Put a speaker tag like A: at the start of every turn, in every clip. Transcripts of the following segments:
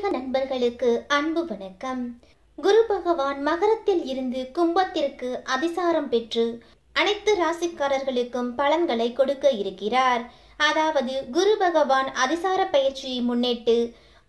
A: ஆன்மீக நண்பர்களுக்கு அன்பு வணக்கம். குரு பகவான் மகரத்தில் இருந்து கும்பத்திற்கு அதிசாரம் பெற்று அனைத்து ராசிக்காரர்களுக்கும் பலன்களை கொடுக்க இருக்கிறார். அதாவது குரு பகவான் அதிசார பயிற்சியை முன்னிட்டு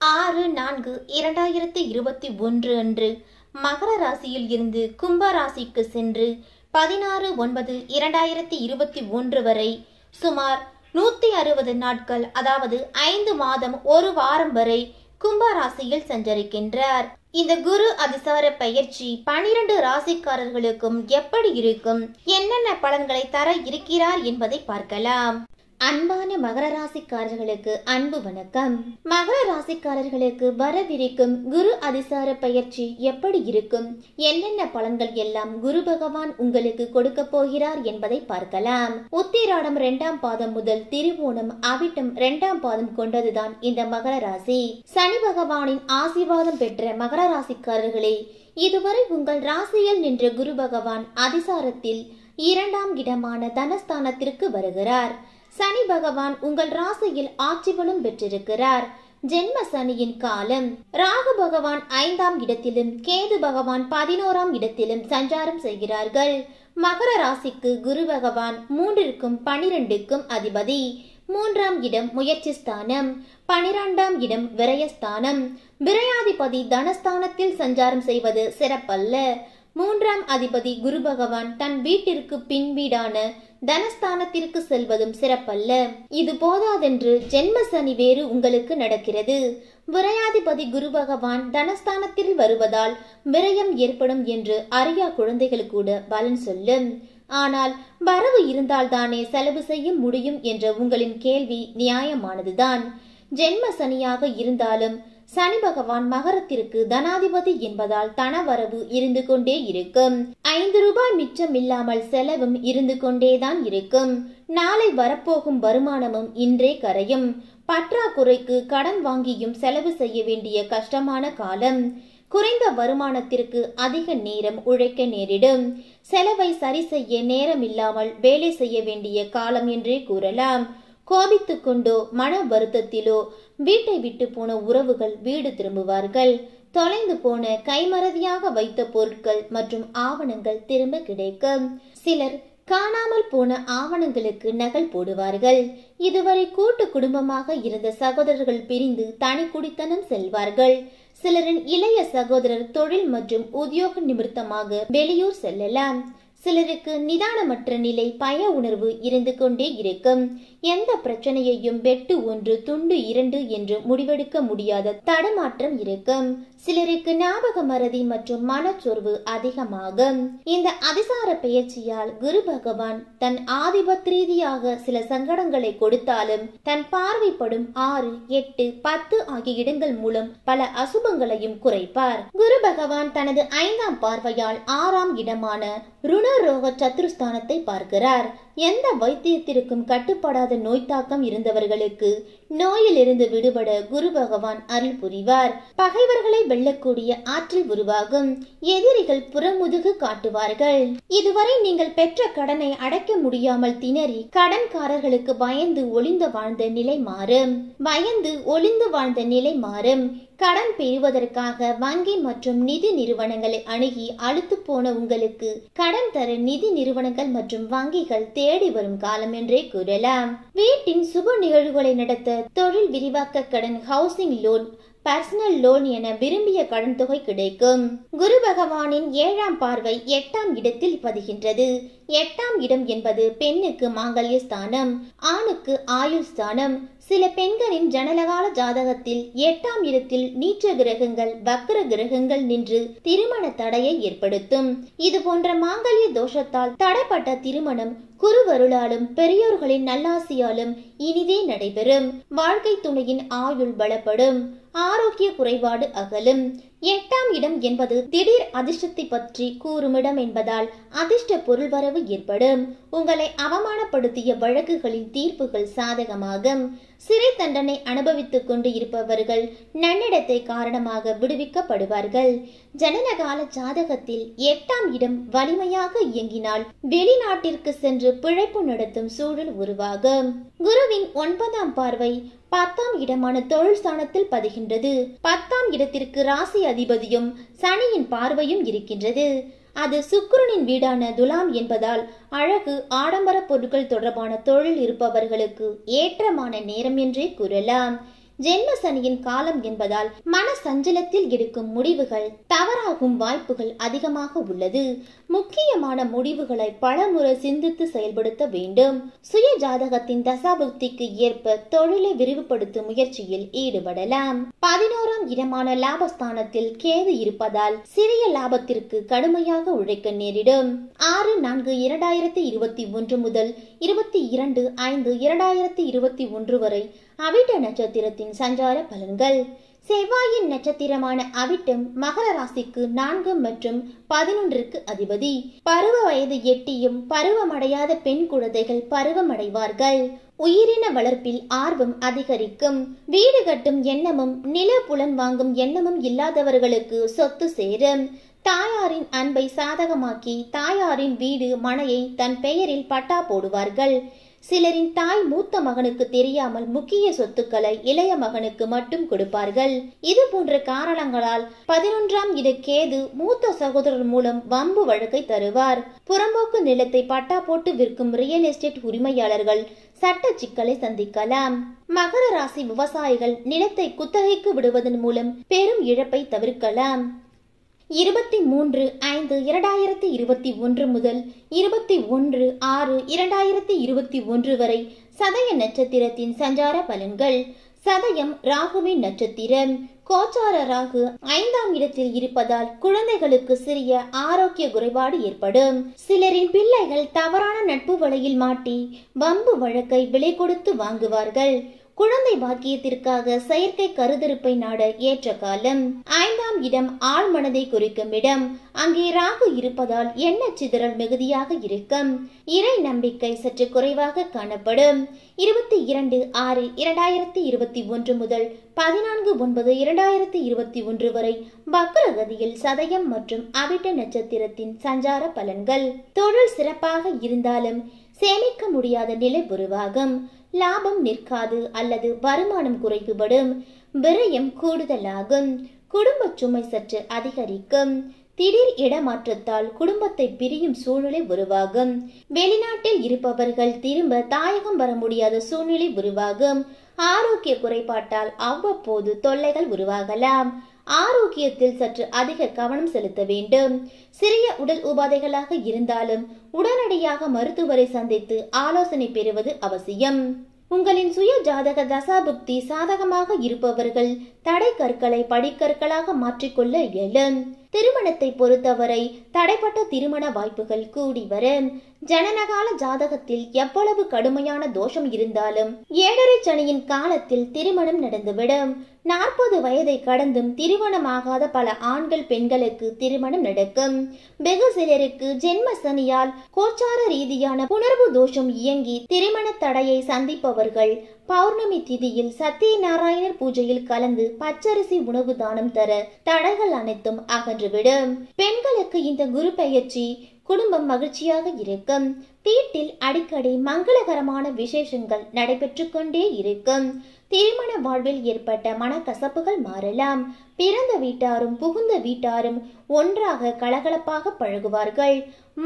A: ஆறு நான்கு இரண்டாயிரத்தி இருபத்தி ஒன்று அன்று மகர ராசியில் இருந்து கும்ப ராசிக்கு சென்று பதினாறு ஒன்பது இரண்டாயிரத்தி இருபத்தி ஒன்று வரை சுமார் நூத்தி அறுபது நாட்கள் அதாவது ஐந்து மாதம் ஒரு வாரம் வரை கும்பராசியில் சஞ்சரிக்கின்றார். இந்த குரு அதிசார பயிற்சி பனிரெண்டு ராசிக்காரர்களுக்கும் எப்படி இருக்கும்? என்னென்ன பலன்களை தர இருக்கிறார் என்பதை பார்க்கலாம். அன்பான மகர ராசிக்காரர்களுக்கு அன்பு வணக்கம். மகர ராசிக்காரர்களுக்கு வரவிருக்கும் குரு அதிசார பயிற்சி எப்படி இருக்கும்? என்னென்ன பலன்கள் எல்லாம் குரு பகவான் உங்களுக்கு கொடுக்க போகிறார் என்பதை பார்க்கலாம். உத்திராடம் இரண்டாம் பாதம் முதல் திருவோணம் அவிட்டம் இரண்டாம் பாதம் கொண்டதுதான் இந்த மகர ராசி. சனி பகவானின் ஆசீர்வாதம் பெற்ற மகர ராசிக்காரர்களே இதுவரை உங்கள் ராசியில் நின்ற குரு பகவான் அதிசாரத்தில் இரண்டாம் இடமான தனஸ்தானத்திற்கு வருகிறார். சனி பகவான் உங்கள் ராசியில் ஆட்சி பலம் பெற்றிருக்கிறார். ஜென்ம சனியின் காலம். ராகு பகவான் ஐந்தாம் இடத்திலும் கேது பகவான் பதினோராம் இடத்திலும் சஞ்சாரம் செய்கிறார்கள். மகர ராசிக்கு குரு பகவான் மூன்றிற்கும் பனிரெண்டுக்கும் அதிபதி. மூன்றாம் இடம் முயற்சி ஸ்தானம். பனிரெண்டாம் இடம் விரயஸ்தானம். விரயாதிபதி தனஸ்தானத்தில் சஞ்சாரம் செய்வது சிறப்பல்ல. மூன்றாம் அதிபதி குரு பகவான் தன் வீட்டிற்கு பின் வீடான தனஸ்தானத்திற்கு செல்வதும் சிறப்பல்ல. இது போதாதென்று ஜென்ம சனி வேறு உங்களுக்கு நடக்கிறது. விரையாதிபதி குரு பகவான் தனஸ்தானத்தில் வருவதால் விரயம் ஏற்படும் என்று அறியா குழந்தைகள் கூட பலன் சொல்லும். ஆனால் வரவு இருந்தால்தானே செலவு செய்ய முடியும் என்ற உங்களின் கேள்வி நியாயமானதுதான். ஜென்ம சனியாக இருந்தாலும் சனி பகவான் மகரத்திற்கு தனாதிபதி என்பதால் தனவரவு இருந்து கொண்டே இருக்கும். ஐந்து ரூபாய் மிச்சம் இல்லாமல் செலவும் இருந்து கொண்டேதான் இருக்கும். நாளை வரப்போகும் வருமானமும் இன்றே கரையும். பற்றாக்குறைக்கு கடன் வாங்கியும் செலவு செய்ய வேண்டிய கஷ்டமான காலம். குறைந்த வருமானத்திற்கு அதிக நேரம் உழைக்க நேரிடும். செலவை சரி செய்ய நேரம் இல்லாமல் வேலை செய்ய வேண்டிய காலம் என்றே கூறலாம். கோபித்து கொண்டோ மன வருத்தத்திலோ வீட்டை விட்டு போன உறவுகள் வீடு திரும்புவார்கள். தொலைந்து போன கைமறதியாக வைத்த பொருட்கள் மற்றும் ஆவணங்கள் திரும்ப கிடைக்கும். சிலர் காணாமல் போன ஆவணங்களுக்கு நகல் போடுவார்கள். இதுவரை கூட்டு குடும்பமாக இருந்த சகோதரர்கள் பிரிந்து தனி குடித்தனம் செல்வார்கள். சிலரின் இளைய சகோதரர் தொழில் மற்றும் உத்தியோக நிமித்தமாக வெளியூர் செல்லலாம். சிலருக்கு நிதானமற்ற நிலை பய உணர்வு இருந்து கொண்டே இருக்கும். எந்த பிரச்சனையையும் வெட்டு ஒன்று துண்டு இரண்டு என்று முடிவெடுக்க முடியாத தடமாற்றம் இருக்கும். சிலருக்கு ஞாபக மறதி மற்றும் மனச்சோர்வு அதிகமாகும். இந்த அதிசார பெயர்ச்சியால் குரு பகவான் தன் ஆதிபத் ரீதியாக சில சங்கடங்களை கொடுத்தாலும் தன் பார்வைப்படும் ஆறு எட்டு பத்து ஆகிய இடங்கள் மூலம் பல அசுபங்களையும் குறைப்பார். குரு பகவான் தனது ஐந்தாம் பார்வையால் ஆறாம் இடமான ருணரோக சத்துருஸ்தானத்தை பார்க்கிறார். எந்த வைத்தியத்திற்கும் கட்டுப்படாத நோய் தாக்கம் இருந்தவர்களுக்கு நோயிலிருந்து விடுபட குரு பகவான் அருள் புரிவார். பகைவர்களை வெல்லக்கூடிய ஆற்றல் உருவாகும். எதிரிகள் புறமுதுகு காட்டுவார்கள். இதுவரை நீங்கள் பெற்ற கடனை அடைக்க முடியாமல் திணறி கடன்காரர்களுக்கு பயந்து ஒளிந்து வாழ்ந்த நிலை மாறும். பயந்து ஒளிந்து வாழ்ந்த நிலை மாறும். கடன் பெறுவதற்காக வங்கி மற்றும் நிதி நிறுவனங்களை அணுகி அழுத்து போன உங்களுக்கு கடன் தர நிதி நிறுவனங்கள் மற்றும் வங்கிகள் தேடி வரும் காலம் என்றே கூறலாம். வீட்டின் சுப நிகழ்வுகளை நடத்த தொழில் விரிவாக்க கடன் ஹவுசிங் லோன் பர்சனல் லோன் என விரும்பிய கடன் தொகை கிடைக்கும். குரு பகவானின் ஏழாம் பார்வை எட்டாம் இடத்தில் பதிகின்றது. எட்டாம் இடம் என்பது பெண்ணுக்கு மாங்கல்ய ஸ்தானம் ஆணுக்கு ஆயுள் ஸ்தானம் சில பெண்களின் ஜனலகால ஜாதகத்தில் எட்டாம் இடத்தில் நீச்ச கிரகங்கள் வக்கர கிரகங்கள் நின்று திருமண தடையை ஏற்படுத்தும். இது போன்ற மாங்கல்ய தோஷத்தால் தடைப்பட்ட திருமணம் குருவருளாலும் பெரியோர்களின் நல்லாசியாலும் இனிதே நடைபெறும். வாழ்க்கை துணையின் ஆயுள் பலப்படும். ஆரோக்கிய குறைபாடு அகலும். எட்டாம் இடம் என்பது திடீர் அதிர்ஷ்டத்தை பற்றி கூறும் இடம் என்பதால் அதிர்ஷ்ட பொருள் வரவு ஏற்படும். உங்களை அவமானப்படுத்திய வழக்குகளின் தீர்ப்புகள் சாதகமாகும். சிறை தண்டனை அனுபவித்துக் கொண்டு இருப்பவர்கள் நன்னிடத்தை காரணமாக விடுவிக்கப்படுவார்கள். ஜனனகால ஜாதகத்தில் எட்டாம் இடம் வலிமையாக இயங்கினால் வெளிநாட்டிற்கு சென்று பிழைப்பு நடத்தும் சூழல் உருவாகும் குருவின் ஒன்பதாம் பார்வை பத்தாம் இடமான தொழில் ஸ்தானத்தில் பதிகின்றது. பத்தாம் இடத்திற்கு ராசி அதிபதியும் சனியின் பார்வையும் இருக்கின்றது. அது சுக்கிரனின் வீடான துலாம் என்பதால் அழகு ஆடம்பர பொருட்கள் தொடர்பான தொழில் இருப்பவர்களுக்கு ஏற்றமான நேரம் என்றே கூறலாம். ஜென்ம சனியின் காலம் என்பதால் மன சஞ்சலத்தில் எடுக்கும் முடிவுகள் தவறாகும் வாய்ப்புகள் அதிகமாக உள்ளது. முக்கியமான முடிவுகளை பலமுறை சிந்தித்து செயல்படுத்த வேண்டும். சுய ஜாதகத்தின் தசாபுக்திக்கு ஏற்ப தொழிலை விரிவுபடுத்தும் முயற்சியில் ஈடுபடலாம். பதினோராம் இடமான லாபஸ்தானத்தில் கேது இருப்பதால் சிறிய லாபத்திற்கு கடுமையாக உழைக்க நேரிடும். ஆறு நான்கு இரண்டாயிரத்தி இருபத்தி ஒன்று முதல் இருபத்தி இரண்டு ஐந்து இரண்டாயிரத்தி இருபத்தி ஒன்று வரை அவிட்ட நட்சத்திரத்தின் சஞ்சார பலன்கள். செவ்வாயின் நட்சத்திரமான அவிட்டம் மகர ராசிக்கு நான்கு மற்றும் பதினொன்றுக்கு அதிபதி. பருவ வயது எட்டியும் பருவமடையாத பெண் குழந்தைகள் பருவமடைவார்கள். உயிரின வளர்ப்பில் ஆர்வம் அதிகரிக்கும். வீடு கட்டும் எண்ணமும் நில புலன் வாங்கும் எண்ணமும் இல்லாதவர்களுக்கு சொத்து சேரும். தாயாரின் அன்பை சாதகமாக்கி தாயாரின் வீடு மனையை தன் பெயரில் பட்டா போடுவார்கள். சிலரின் தாய் மூத்த மகனுக்கு தெரியாமல் முக்கிய சொத்துக்களை இளைய மகனுக்கு மட்டும் கொடுப்பார்கள். இது போன்ற காரணங்களால் பதினொன்றாம் இட கேது மூத்த சகோதரர் மூலம் வம்பு வழக்கை தருவார். புறம்போக்கு நிலத்தை பட்டா போட்டு விற்கும் ரியல் எஸ்டேட் உரிமையாளர்கள் சட்ட சிக்கலை சந்திக்கலாம். மகர ராசி விவசாயிகள் நிலத்தை குத்தகைக்கு விடுவதன் மூலம் பெரும் இழப்பை தவிர்க்கலாம். இருபத்தி மூன்று ஐந்து இரண்டாயிரத்தி இருபத்தி ஒன்று முதல் இருபத்தி ஒன்று ஆறு இரண்டாயிரத்தி இருபத்தி ஒன்று வரை சதய நட்சத்திரத்தின் சஞ்சார பலன்கள். சதயம் ராகுவின் நட்சத்திரம். கோச்சார ராகு ஐந்தாம் இடத்தில் இருப்பதால் குழந்தைகளுக்கு சிறிய ஆரோக்கிய குறைபாடு ஏற்படும். சிலரின் பிள்ளைகள் தவறான நட்பு வலையில் மாட்டி வம்பு வழக்கை விலை கொடுத்து வாங்குவார்கள். குழந்தை பாக்கியத்திற்காக செயற்கை கருதறுப்பை நாட ஏற்ற காலம். ஐந்தாம் இடம் ஆழ் மனதை குறிக்கும் இடம். அங்கே ராகு இருப்பதால் எண்ண சிதறல் மிகுதியாக இருக்கும். இறை நம்பிக்கை சற்று குறைவாக காணப்படும். இருபத்தி இரண்டு ஆறு இரண்டாயிரத்தி இருபத்தி ஒன்று முதல் பதினான்கு ஒன்பது இரண்டாயிரத்தி இருபத்தி ஒன்று வரை வக்ரகதியில் சதயம் மற்றும் அவிட்ட நட்சத்திரத்தின் சஞ்சார பலன்கள். தொழில் சிறப்பாக இருந்தாலும் சேமிக்க முடியாத நிலை உருவாகும். லாபம் நிற்காது அல்லது வருமானம் குறைவுபடும் விரயம் கூடுதலாகும். குடும்ப சுமை சற்று அதிகரிக்கும். திடீர் இடமாற்றத்தால் குடும்பத்தை பிரியும் சூழ்நிலை உருவாகும். வெளிநாட்டில் இருப்பவர்கள் திரும்ப தாயகம் வர முடியாத சூழ்நிலை உருவாகும். ஆரோக்கிய குறைபாட்டால் அவ்வப்போது தொல்லைகள் உருவாகலாம். ஆரோக்கியத்தில் சற்று அதிக கவனம் செலுத்த வேண்டும். சிறிய உடல் உபாதைகளாக இருந்தாலும் உடனடியாக மருத்துவரை சந்தித்து ஆலோசனை பெறுவது அவசியம். உங்களின் சுய ஜாதக தசாபுக்தி சாதகமாக இருப்பவர்கள் தடை கற்களை படிக்கற்களாக மாற்றிக்கொள்ள இயலும். திருமணத்தை பொறுத்தவரை தடைப்பட்ட திருமண வாய்ப்புகள் கூடி வரும். ஜனனகால ஜாதகத்தில் எவ்வளவு கடுமையான தோஷம் இருந்தாலும் ஏழரை சனியின் காலத்தில் திருமணம் நடந்துவிடும். நாற்பது வயதை கடந்தும் திருமணமாகாத பல ஆண்கள் பெண்களுக்கு திருமணம் நடக்கும். வெகு சிலருக்கு ஜென்ம சனியால் கோச்சார ரீதியான புணர்வு தோஷம் இயங்கி திருமண தடையை சந்திப்பவர்கள் பௌர்ணமி திதியில் சத்தியநாராயணர் பூஜையில் கலந்து பச்சரிசி உணவு தானம் தர தடைகள் அனைத்தும் அகன்றுவிடும். பெண்களுக்கு இந்த குரு பெயர்ச்சி குடும்பம் மகிழ்ச்சியாக இருக்கும். வீட்டில் அடிக்கடி மங்களகரமான விசேஷங்கள் நடைபெற்று கொண்டே இருக்கும். திருமண வாழ்வில் ஏற்பட்ட மனக்கசப்புகள் மாறலாம். பிறந்த வீட்டாரும் புகுந்த வீட்டாரும் ஒன்றாக கலகலப்பாக பழகுவார்கள்.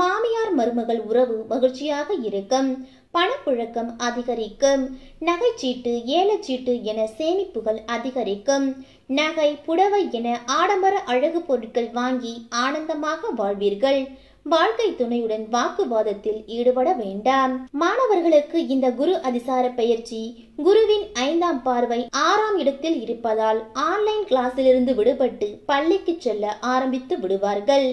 A: மாமியார் மருமகள் உறவு மகிழ்ச்சியாக இருக்கும். பணப்புழக்கம் அதிகரிக்கும். நகைச்சீட்டு ஏலச்சீட்டு என சேமிப்புகள் அதிகரிக்கும். நகை புடவை என ஆடம்பர அழகு பொருட்கள் வாங்கி ஆனந்தமாக வாழ்வீர்கள். வாழ்க்கை துணையுடன் வாக்குவாதத்தில் ஈடுபட வேண்டாம். மாணவர்களுக்கு இந்த குரு அதிசார பயிற்சி குருவின் ஐந்தாம் பார்வை ஆறாம் இடத்தில் இருப்பதால் ஆன்லைன் கிளாஸிலிருந்து விடுபட்டு பள்ளிக்கு செல்ல ஆரம்பித்து விடுவார்கள்.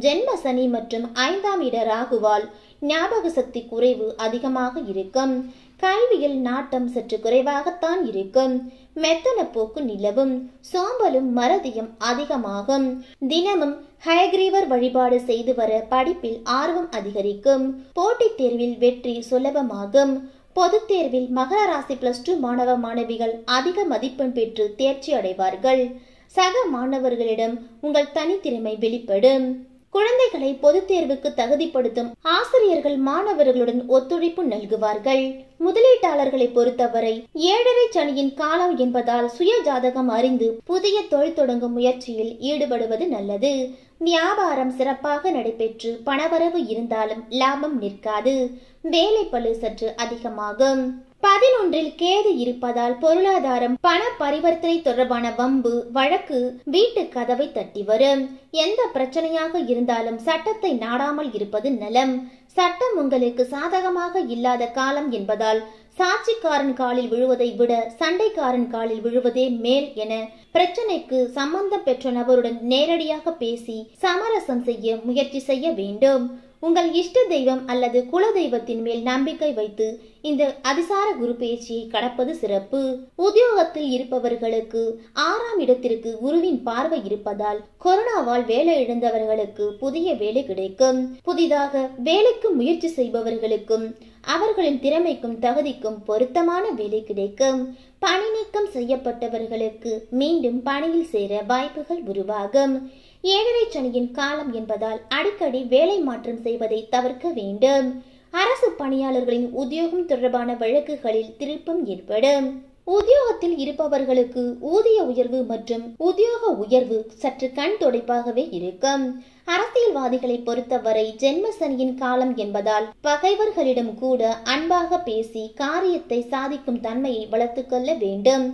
A: ஜென்ம சனி மற்றும் ஐந்தாம் இட ராகுவால் ஞாபக சக்தி குறைவு அதிகமாக இருக்கும். கல்வியில் நாட்டம் சற்று குறைவாகத்தான் இருக்கும். மெத்தன போக்கு நிலவும். சோம்பலும் மறதியும் அதிகமாகும். தினமும் ஹயக்ரீவர் வழிபாடு செய்து வர படிப்பில் ஆர்வம் அதிகரிக்கும். போட்டித் தேர்வில் வெற்றி சுலபமாகும். பொதுத் தேர்வில் மகர ராசி பிளஸ் டூ மாணவ மாணவிகள் அதிக மதிப்பெண் பெற்று தேர்ச்சி அடைவார்கள். சக மாணவர்களிடம் உங்கள் தனித்திறமை வெளிப்படும். குழந்தைகளை பொதுத் தேர்வுக்கு தகுதிப்படுத்தும் ஆசிரியர்கள் மாணவர்களுடன் ஒத்துழைப்பு நல்குவார்கள். முதலீட்டாளர்களை பொறுத்தவரை ஏழரை சனியின் காலம் என்பதால் சுய ஜாதகம் அறிந்து புதிய தொழில் தொடங்கும் முயற்சியில் ஈடுபடுவது நல்லது. வியாபாரம் சிறப்பாக நடைபெற்று பணவரவு இருந்தாலும் லாபம் நிற்காது. வேலை பழு சற்று அதிகமாகும். பதினொன்றில் கேது இருப்பதால் பொருளாதாரம் பண பரிவர்த்தனை தொடர்பான வம்பு வழக்கு வீட்டு கதவை தட்டி வரும். எந்த பிரச்சனையாக இருந்தாலும் சட்டத்தை நாடாமல் இருப்பது நலம். சட்டம் உங்களுக்கு சாதகமாக இல்லாத காலம் என்பதால் சாட்சிக்காரன் காலில் விழுவதை விட சண்டைக்காரன் காலில் விழுவதே மேல் என பிரச்சனைக்கு சம்பந்தம் பெற்ற நபருடன் நேரடியாக பேசி சமரசம் செய்ய முயற்சி செய்ய வேண்டும். உங்கள் இஷ்ட தெய்வம் அல்லது குல தெய்வத்தின் மேல் நம்பிக்கை வைத்து இந்த அதிசார குரு பேச்சியை கடப்பது சிறப்பு. உத்தியோகத்தில் இருப்பவர்களுக்கு ஆறாம் இடத்திற்கு குருவின் பார்வை இருப்பதால் கொரோனாவால் வேலை இழந்தவர்களுக்கு புதிய வேலை கிடைக்கும். புதிதாக வேலைக்கு முயற்சி செய்பவர்களுக்கும் அவர்களின் திறமைக்கும் தகுதிக்கும் பொருத்தமான வேலை கிடைக்கும். பணி நீக்கம் செய்யப்பட்டவர்களுக்கு மீண்டும் பணியில் சேர வாய்ப்புகள் உருவாகும். ஏழரை சனியின் காலம் என்பதால் அடிக்கடி வேலை மாற்றம் செய்வதை தவிர்க்க வேண்டும். அரசு பணியாளர்களின் உத்தியோகம் தொடர்பான வழக்குகளில் திருப்பம் ஏற்படும். உத்தியோகத்தில் இருப்பவர்களுக்கு ஊதிய உயர்வு மற்றும் உத்தியோக உயர்வு சற்று கண் துடைப்பாகவே இருக்கும். அரசியல்வாதிகளை பொறுத்தவரை ஜென்மசனியின் காலம் என்பதால் பகைவர்களிடம் கூட அன்பாக பேசி காரியத்தை சாதிக்கும் தன்மையை வளர்த்து கொள்ள வேண்டும்.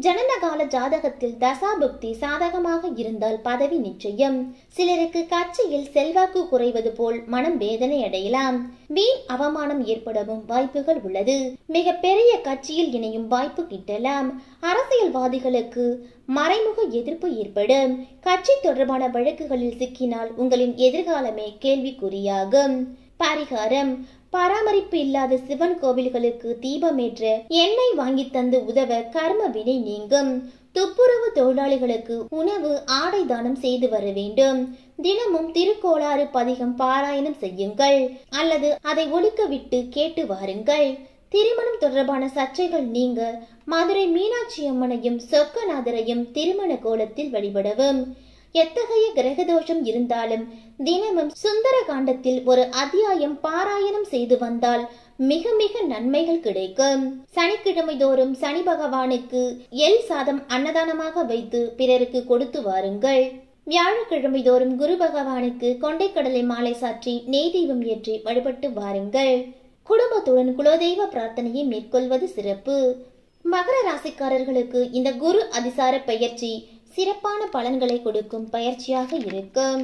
A: ஜனனகால ஜாதகத்தில் தசாபுக்தி சாதகமாக இருந்தால் பதவி நிச்சயம். சிலருக்கு கட்சியில் செல்வாக்கு குறைவது போல் மனம் வேதனை அடையலாம். வீண் அவமானம் ஏற்படவும் வாய்ப்புகள் உள்ளது. மிக பெரிய கட்சியில் இணையும் வாய்ப்பு கிட்டலாம். அரசியல்வாதிகளுக்கு மறைமுக எதிர்ப்பு ஏற்படும். கட்சி தொடர்பான வழக்குகளில் சிக்கினால் உங்களின் எதிர்காலமே கேள்விக்குறியாகும். பரிகாரம் பராமரிப்பு இல்லாத சிவன் கோவில்களுக்கு தீபமேற்ற எண்ணெய் வாங்கி தந்து உதவ கர்ம வினை நீங்கும். துப்புரவு தொழிலாளிகளுக்கு உணவு ஆடை தானம் செய்து வர வேண்டும். தினமும் திருக்கோளாறு பதிகம் பாராயணம் செய்யுங்கள். அல்லது அதை ஒழிக்க விட்டு கேட்டு வாருங்கள். திருமணம் தொடர்பான சர்ச்சைகள் நீங்க மதுரை மீனாட்சி அம்மனையும் சொக்கநாதரையும் திருமண கோலத்தில் வழிபடவும். எத்தகைய கிரகதோஷம் இருந்தாலும் தினமும் சுந்தர காண்டத்தில் ஒரு அத்தியாயம் பாராயணம் செய்து வந்தால் மிக மிக நன்மைகள் கிடைக்கும். சனிக்கிழமை தோறும் சனி பகவானுக்கு எல் சாதம் அன்னதானமாக வைத்து பிறருக்கு கொடுத்து வாருங்கள். வியாழக்கிழமை தோறும் குரு பகவானுக்கு கொண்டைக்கடலை மாலை சாற்றி நெய் தெய்வம் ஏற்றி வழிபட்டு வாருங்கள். குடும்பத்துடன் குலதெய்வ பிரார்த்தனையை மேற்கொள்வது சிறப்பு. மகர ராசிக்காரர்களுக்கு இந்த குரு அதிசார பயிற்சி சிறப்பான பலன்களை கொடுக்கும் பயிற்சியாக இருக்கும்.